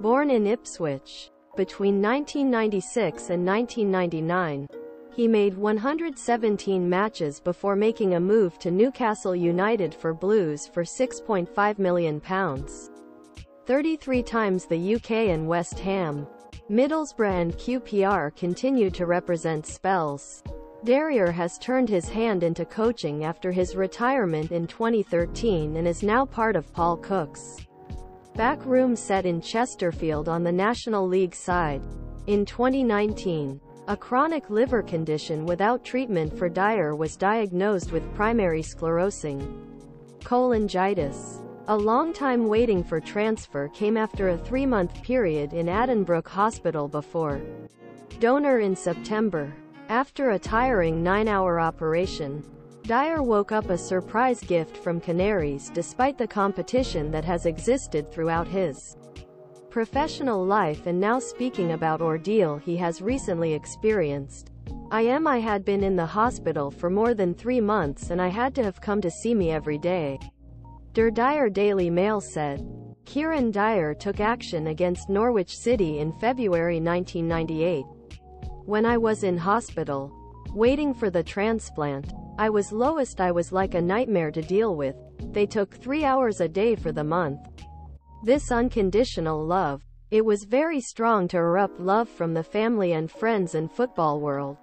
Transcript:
Born in Ipswich, between 1996 and 1999, he made 117 matches before making a move to Newcastle United for Blues for £6.5 million. 33 times the UK and West Ham. Middlesbrough and QPR continue to represent spells. Darrier has turned his hand into coaching after his retirement in 2013 and is now part of Paul Cook's backroom set in Chesterfield on the National League side. In 2019, a chronic liver condition without treatment for Dyer was diagnosed with primary sclerosing cholangitis. A long time waiting for transfer came after a three-month period in Addenbrooke Hospital before donor in September. After a tiring nine-hour operation, Dyer woke up a surprise gift from Canaries despite the competition that has existed throughout his professional life and now speaking about ordeal he has recently experienced. I am I had been in the hospital for more than three months and I had to have come to see me every day. Der Dyer Daily Mail said. Kieron Dyer took action against Norwich City in February 1998. When I was in hospital, waiting for the transplant, I was lowest I was like a nightmare to deal with. They took three hours a day for the month. This unconditional love. It was very strong to erupt love from the family and friends and football world.